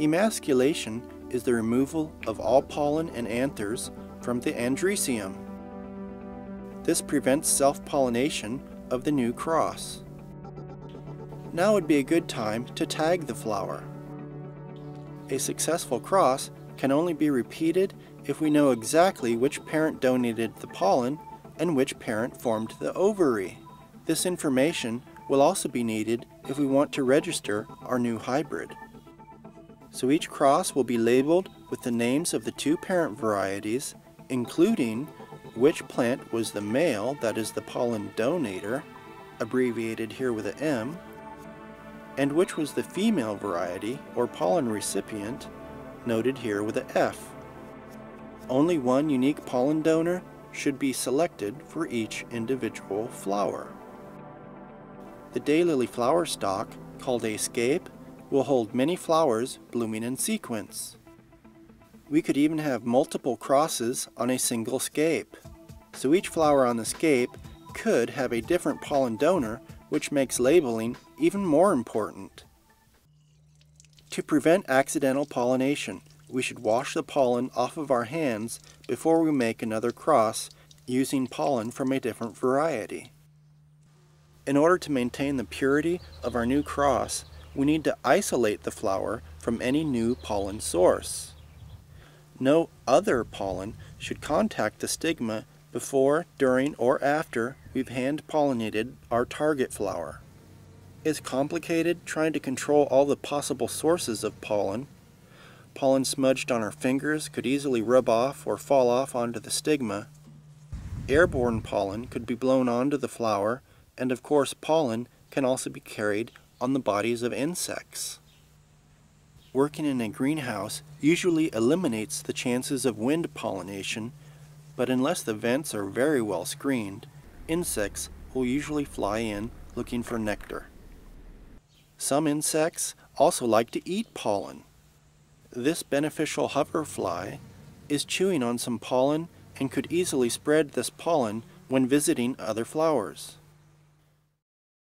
Emasculation is the removal of all pollen and anthers from the androecium. This prevents self-pollination of the new cross. Now would be a good time to tag the flower. A successful cross can only be repeated if we know exactly which parent donated the pollen and which parent formed the ovary. This information will also be needed if we want to register our new hybrid. So each cross will be labeled with the names of the two parent varieties, including which plant was the male, that is the pollen donator, abbreviated here with an M, and which was the female variety, or pollen recipient, noted here with an F. Only one unique pollen donor should be selected for each individual flower. The daylily flower stalk, called a scape, will hold many flowers blooming in sequence. We could even have multiple crosses on a single scape. So each flower on the scape could have a different pollen donor, which makes labeling even more important. To prevent accidental pollination, we should wash the pollen off of our hands before we make another cross using pollen from a different variety. In order to maintain the purity of our new cross, we need to isolate the flower from any new pollen source. No other pollen should contact the stigma before, during, or after we've hand pollinated our target flower. It's complicated trying to control all the possible sources of pollen. Pollen smudged on our fingers could easily rub off or fall off onto the stigma. Airborne pollen could be blown onto the flower, and of course pollen can also be carried on the bodies of insects. Working in a greenhouse usually eliminates the chances of wind pollination, but unless the vents are very well screened, insects will usually fly in looking for nectar. Some insects also like to eat pollen. This beneficial hoverfly is chewing on some pollen and could easily spread this pollen when visiting other flowers.